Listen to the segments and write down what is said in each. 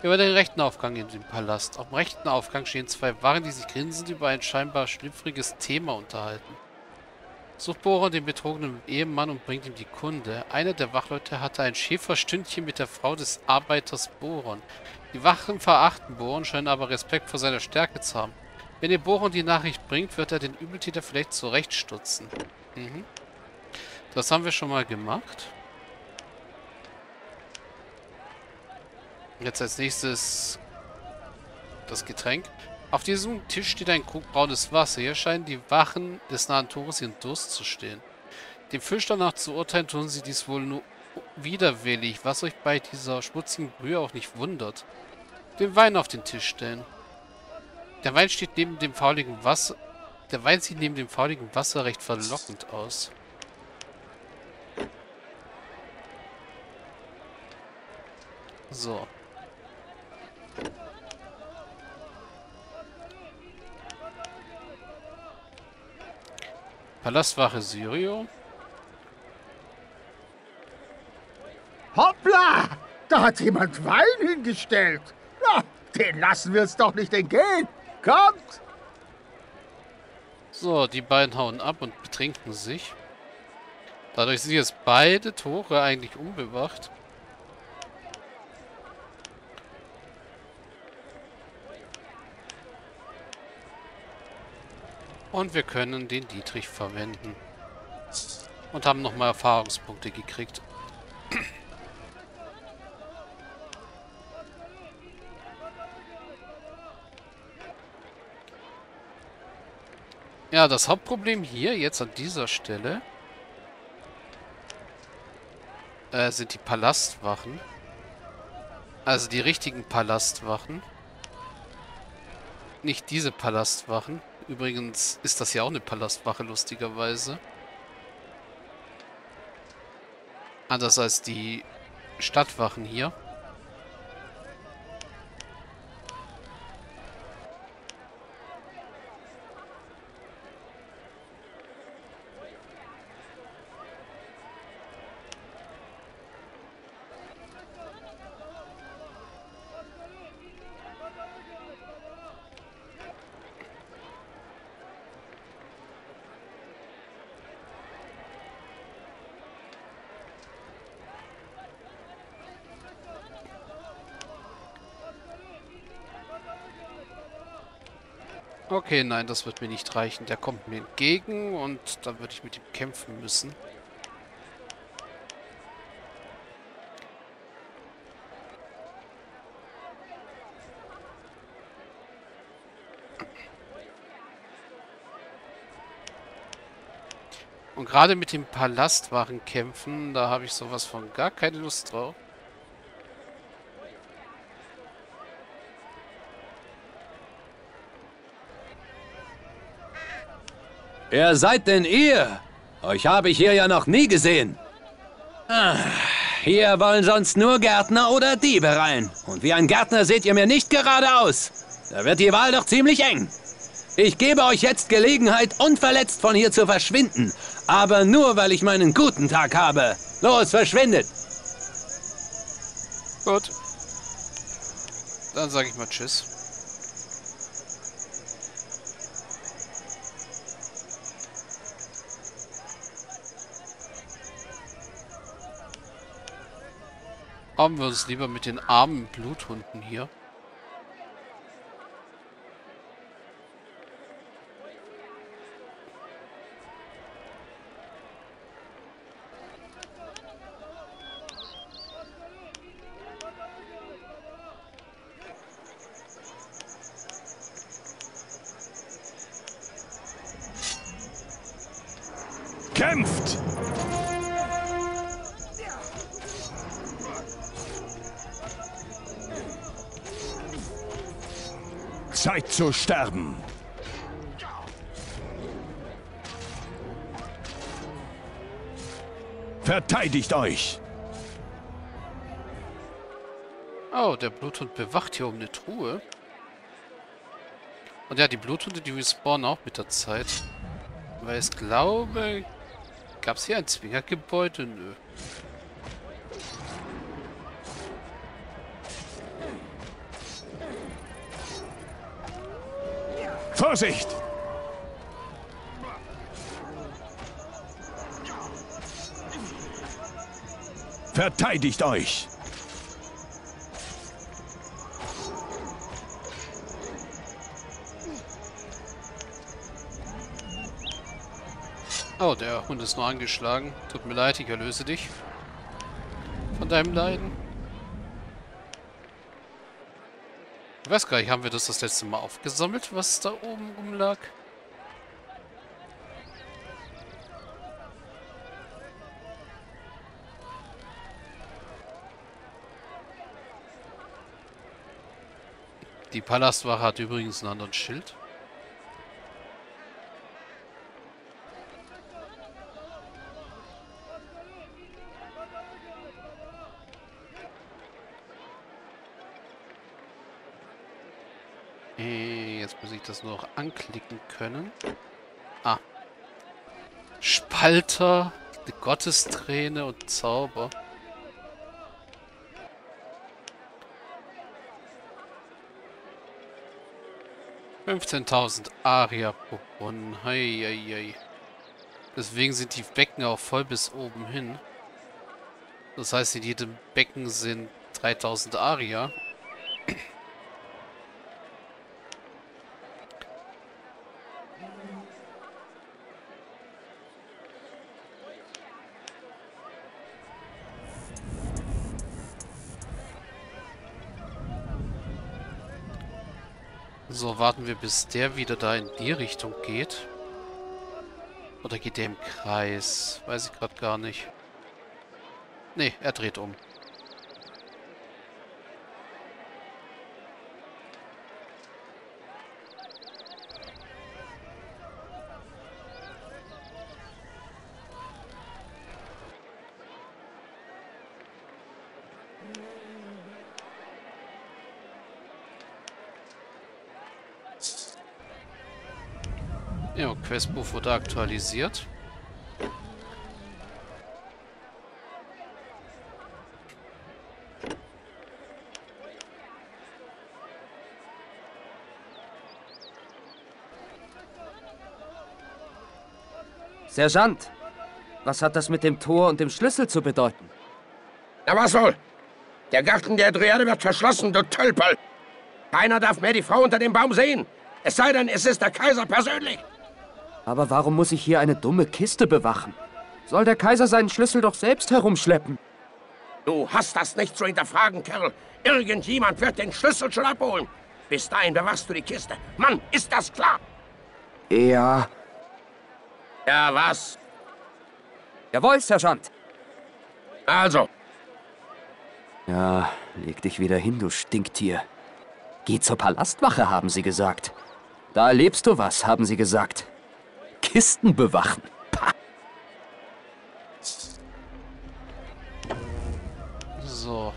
Über den rechten Aufgang in den Palast. Auf dem rechten Aufgang stehen zwei Wachen, die sich grinsend über ein scheinbar schlüpfriges Thema unterhalten. Sucht Boron den betrogenen Ehemann und bringt ihm die Kunde. Einer der Wachleute hatte ein Schäferstündchen mit der Frau des Arbeiters Boron. Die Wachen verachten Boron, scheinen aber Respekt vor seiner Stärke zu haben. Wenn ihr Boron die Nachricht bringt, wird er den Übeltäter vielleicht zurechtstutzen. Mhm. Das haben wir schon mal gemacht. Jetzt als nächstes das Getränk. Auf diesem Tisch steht ein Krug braunes Wasser. Hier scheinen die Wachen des nahen Tores ihren Durst zu stehen. Dem Fisch danach zu urteilen, tun sie dies wohl nur widerwillig, was euch bei dieser schmutzigen Brühe auch nicht wundert. Den Wein auf den Tisch stellen. Der Wein steht neben dem fauligen Wasser. Der Wein sieht neben dem fauligen Wasser recht verlockend aus. So. Palastwache Syrio. Hoppla! Da hat jemand Wein hingestellt. Na, den lassen wir uns doch nicht entgehen. Kommt! So, die beiden hauen ab und betrinken sich. Dadurch sind jetzt beide Tore eigentlich unbewacht. Und wir können den Dietrich verwenden. Und haben nochmal Erfahrungspunkte gekriegt. Ja, das Hauptproblem hier, jetzt an dieser Stelle, äh, sind die Palastwachen. Also die richtigen Palastwachen. Nicht diese Palastwachen. Übrigens ist das ja auch eine Palastwache, lustigerweise. Anders als die Stadtwachen hier. Okay, nein, das wird mir nicht reichen. Der kommt mir entgegen und dann würde ich mit ihm kämpfen müssen. Und gerade mit dem Palastwachen kämpfen, da habe ich sowas von gar keine Lust drauf. Wer seid denn ihr? Euch habe ich hier ja noch nie gesehen. Ah, hier wollen sonst nur Gärtner oder Diebe rein. Und wie ein Gärtner seht ihr mir nicht gerade aus. Da wird die Wahl doch ziemlich eng. Ich gebe euch jetzt Gelegenheit, unverletzt von hier zu verschwinden. Aber nur, weil ich meinen guten Tag habe. Los, verschwindet! Gut. Dann sage ich mal Tschüss. Haben wir uns lieber mit den armen Bluthunden hier. Kämpft! Zeit zu sterben. Verteidigt euch! Oh, der Bluthund bewacht hier um eine Truhe. Und ja, die Bluthunde, die respawnen auch mit der Zeit. Weil ich glaube... Gab es hier ein Zwingergebäude? Nö. Vorsicht! Verteidigt euch! Oh, der Hund ist nur angeschlagen. Tut mir leid, ich erlöse dich. Von deinem Leiden. Ich weiß gar nicht, haben wir das das letzte Mal aufgesammelt, was da oben rumlag? Die Palastwache hat übrigens einen anderen Schild. Äh, Jetzt muss ich das noch anklicken können. Ah. Spalter, die Gottesträne und Zauber. Fünfzehntausend Aria pro Brunnen. Hei, hei, hei. Deswegen sind die Becken auch voll bis oben hin. Das heißt, in jedem Becken sind 3000 Aria. So, warten wir, bis der wieder da in die Richtung geht. Oder geht der im Kreis? Weiß ich gerade gar nicht. Nee, er dreht um. Ja, Questbuch wurde aktualisiert. Sergeant, was hat das mit dem Tor und dem Schlüssel zu bedeuten? Na was wohl? Der Garten der Dryade wird verschlossen, du Tölpel! Keiner darf mehr die Frau unter dem Baum sehen. Es sei denn, es ist der Kaiser persönlich. Aber warum muss ich hier eine dumme Kiste bewachen? Soll der Kaiser seinen Schlüssel doch selbst herumschleppen? Du hast das nicht zu hinterfragen, Kerl. Irgendjemand wird den Schlüssel schon abholen. Bis dahin bewachst du die Kiste. Mann, ist das klar? Ja. Ja, was? Jawohl, Sergeant. Also, Ja, leg dich wieder hin, du Stinktier. Geh zur Palastwache, haben sie gesagt. Da erlebst du was, haben sie gesagt. Kisten bewachen. Pah. So.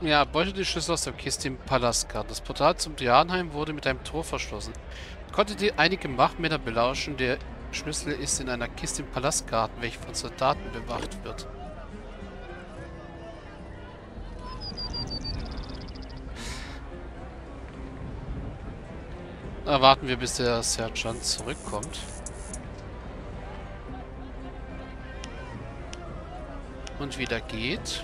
Ja, beute die Schlüssel aus der Kiste im Palastgarten. Das Portal zum Dianheim wurde mit einem Tor verschlossen. Konntet ihr einige Machtmänner belauschen. Der Schlüssel ist in einer Kiste im Palastgarten, welche von Soldaten bewacht wird. Da warten wir, bis der Sergeant zurückkommt. Und wieder geht.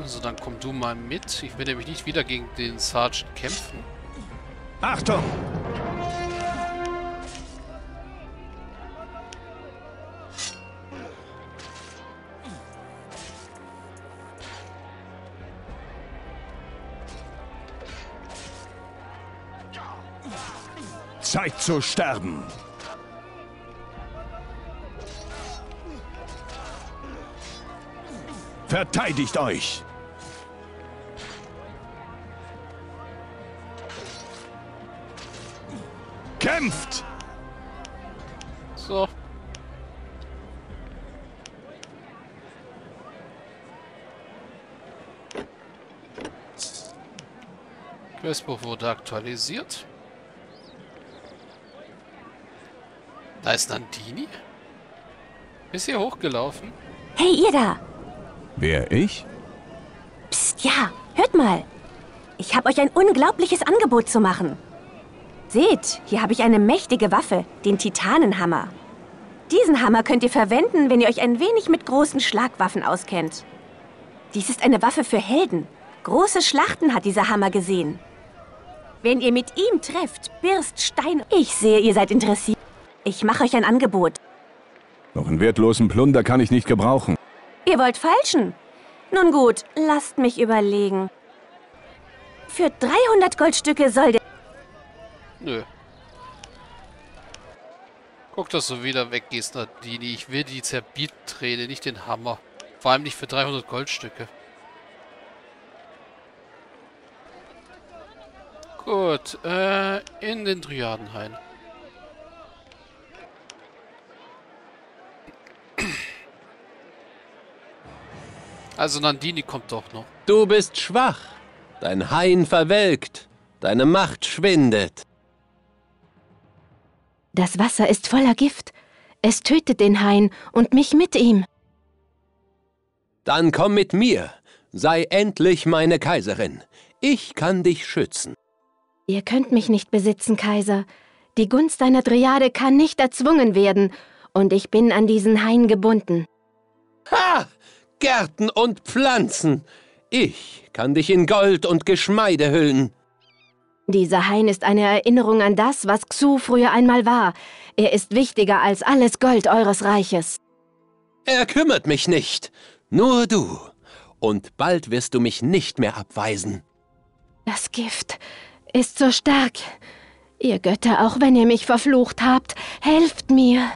Also dann komm du mal mit. Ich will nämlich nicht wieder gegen den Sergeant kämpfen. Achtung! Zu sterben! Verteidigt euch! Kämpft! So. Questbuch wurde aktualisiert. Da ist Nandini? Ist hier hochgelaufen? Hey, ihr da! Wer, ich? Psst, ja, hört mal. Ich habe euch ein unglaubliches Angebot zu machen. Seht, hier habe ich eine mächtige Waffe, den Titanenhammer. Diesen Hammer könnt ihr verwenden, wenn ihr euch ein wenig mit großen Schlagwaffen auskennt. Dies ist eine Waffe für Helden. Große Schlachten hat dieser Hammer gesehen. Wenn ihr mit ihm trefft, birst Stein. Ich sehe, ihr seid interessiert. Ich mache euch ein Angebot. Noch einen wertlosen Plunder kann ich nicht gebrauchen. Ihr wollt falschen? Nun gut, lasst mich überlegen. Für 300 Goldstücke soll der... Nö. Guck, dass du wieder weggehst, Nadini. Ich will die Zerbietträne, nicht den Hammer. Vor allem nicht für 300 Goldstücke. Gut, äh, in den Triadenhain. Also Nandini kommt doch noch. Du bist schwach. Dein Hain verwelkt. Deine Macht schwindet. Das Wasser ist voller Gift. Es tötet den Hain und mich mit ihm. Dann komm mit mir. Sei endlich meine Kaiserin. Ich kann dich schützen. Ihr könnt mich nicht besitzen, Kaiser. Die Gunst deiner Triade kann nicht erzwungen werden, und ich bin an diesen Hain gebunden. Ha! Gärten und Pflanzen. Ich kann dich in Gold und Geschmeide hüllen. Dieser Hain ist eine Erinnerung an das, was Xu früher einmal war. Er ist wichtiger als alles Gold eures Reiches. Er kümmert mich nicht. Nur du. Und bald wirst du mich nicht mehr abweisen. Das Gift ist so stark. Ihr Götter, auch wenn ihr mich verflucht habt, helft mir.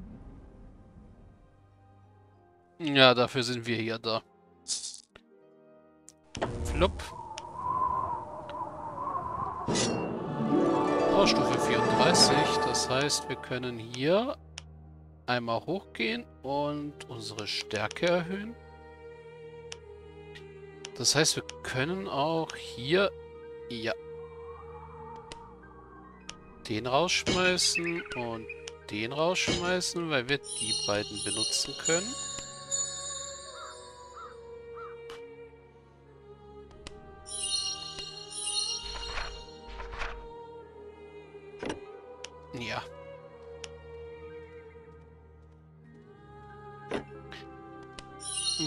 Ja, dafür sind wir hier da. Flupp. Oh, Stufe 34. Das heißt, wir können hier einmal hochgehen und unsere Stärke erhöhen. Das heißt, wir können auch hier... Ja. Den rausschmeißen und den rausschmeißen, weil wir die beiden benutzen können.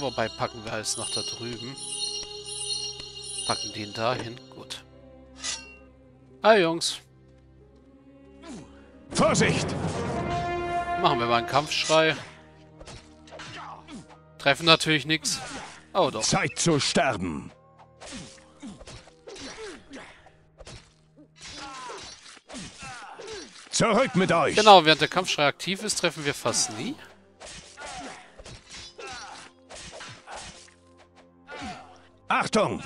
Wobei packen wir alles noch da drüben. Packen den dahin. Gut. Hi Jungs. Vorsicht! Machen wir mal einen Kampfschrei. Treffen natürlich nichts. Oh doch. Zeit zu sterben! Zurück mit euch! Genau, während der Kampfschrei aktiv ist, treffen wir fast nie. Achtung!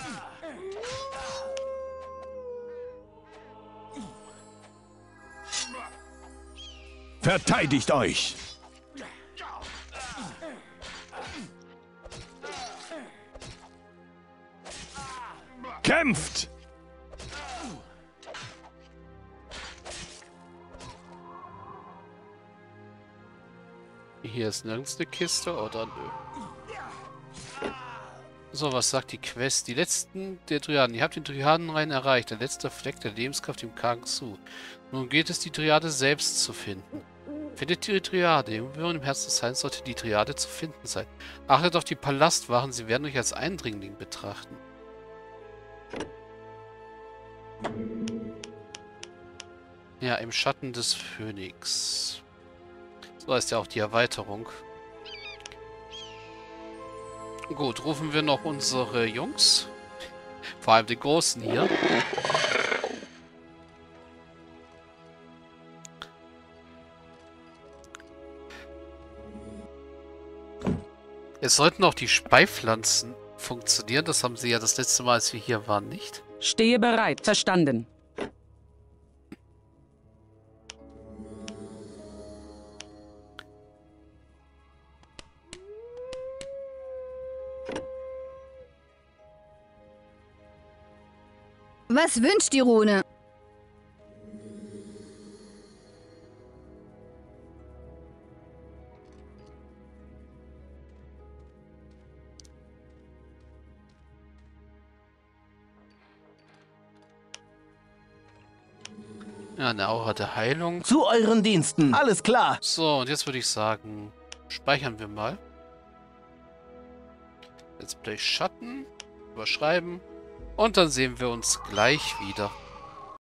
Verteidigt euch! Kämpft! Hier ist nirgends eine Kiste, oder nö. So, was sagt die Quest? Die letzten der Triaden. Ihr habt den Triadenrhein erreicht. Der letzte Fleck der Lebenskraft im Kangsu. Nun geht es, die Triade selbst zu finden. Findet die Triade. Irgendwo im Herzen des Heils sollte die Triade zu finden sein. Achtet auf die Palastwachen. Sie werden euch als Eindringling betrachten. Ja, im Schatten des Phönix. So heißt ja auch die Erweiterung. Gut, rufen wir noch unsere Jungs. Vor allem den Großen hier. Es sollten auch die Speipflanzen funktionieren. Das haben sie ja das letzte Mal, als wir hier waren, nicht. Stehe bereit. Verstanden. Was wünscht die Rune? Ja, eine Aura der Heilung. Zu euren Diensten. Alles klar. So, und jetzt würde ich sagen, speichern wir mal. Let's Play Schatten. Überschreiben und dann sehen wir uns gleich wieder.